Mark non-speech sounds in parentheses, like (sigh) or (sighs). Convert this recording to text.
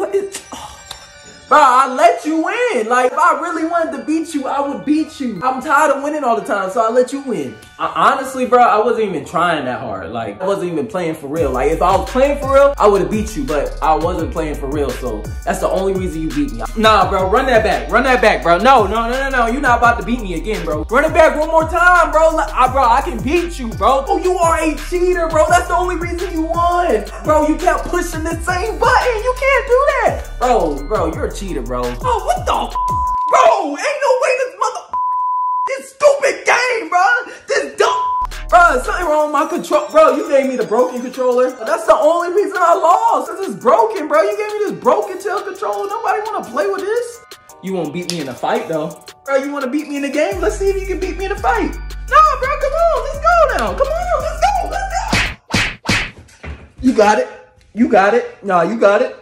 what is... (sighs) Bro, I let you win. Like, if I really wanted to beat you, I would beat you. I'm tired of winning all the time, so I let you win. I, honestly, bro, I wasn't even trying that hard. Like, I wasn't even playing for real. Like, if I was playing for real, I would have beat you, but I wasn't playing for real, so that's the only reason you beat me. Nah, bro, run that back. Run that back, bro. No, no, no, no, no. You're not about to beat me again, bro. Run it back one more time, bro. I, bro, I can beat you, bro. Oh, you are a cheater, bro. That's the only reason you. Bro, you kept pushing the same button. You can't do that. Bro, bro, you're a cheater, bro. Oh, what the Bro, ain't no way this mother... This stupid game, bro. This dumb... Bro, something wrong with my control. Bro, you gave me the broken controller. That's the only reason I lost. This is broken, bro. You gave me this broken tail controller. Nobody want to play with this. You won't beat me in a fight, though. Bro, you want to beat me in the game? Let's see if you can beat me in a fight. No, bro, come on. Let's go now. Come on, You got it. You got it. Nah, you got it.